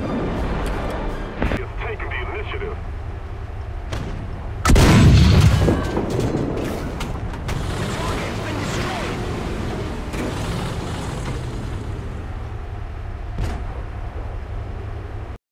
you